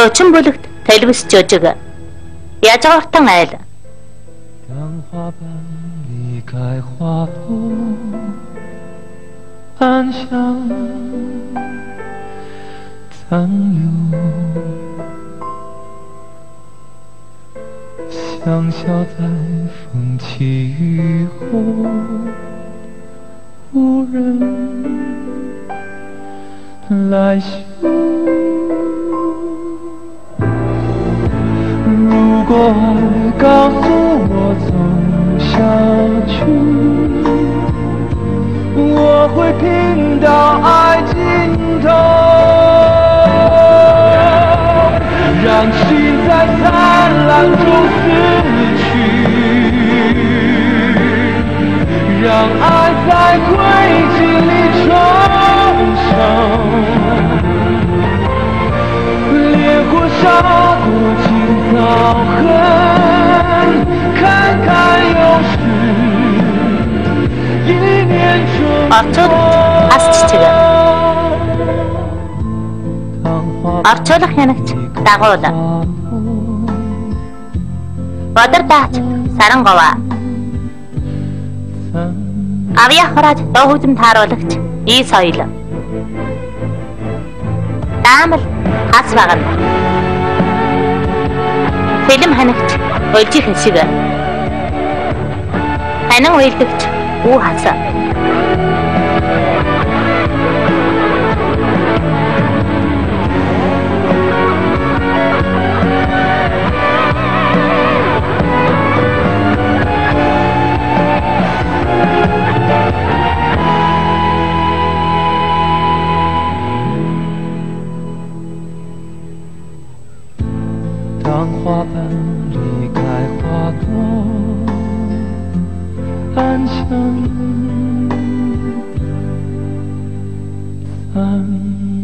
Дуучин бүлэгт телевиз жижиг. Язгууртан айл. 当花瓣离开花朵，暗香残留，香消在风起雨后，无人来嗅。 告诉我走下去，我会拼到爱尽头，草痕，看看又是一年春 Орчууд ас чичиг. 当花 Орчуулах янагч дагуул. Бодар даач саранговаа. Авья хурааж дуу хүзэм тааруулагч ий соёл. Даамал хас багна. бэлэм ханагч өлжихэн шиг. Ханин уйлдагч үу хасаа. 花瓣离开花朵，安详的散。